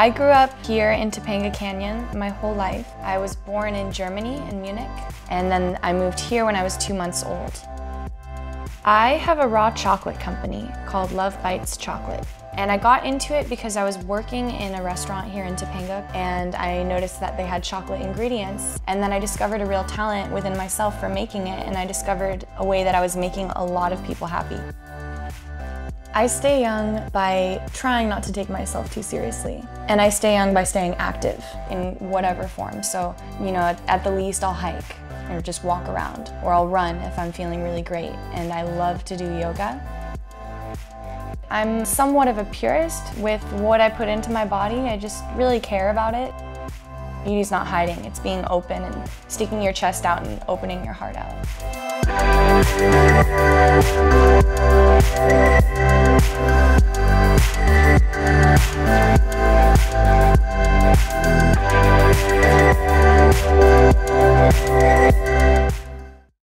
I grew up here in Topanga Canyon my whole life. I was born in Germany, in Munich, and then I moved here when I was two months old. I have a raw chocolate company called Love Bites Chocolate. And I got into it because I was working in a restaurant here in Topanga and I noticed that they had chocolate ingredients. And then I discovered a real talent within myself for making it and I discovered a way that I was making a lot of people happy. I stay young by trying not to take myself too seriously. And I stay young by staying active in whatever form. So, you know, at, the least I'll hike or just walk around or I'll run if I'm feeling really great. And I love to do yoga. I'm somewhat of a purist with what I put into my body. I just really care about it. Beauty's not hiding, it's being open and sticking your chest out and opening your heart out.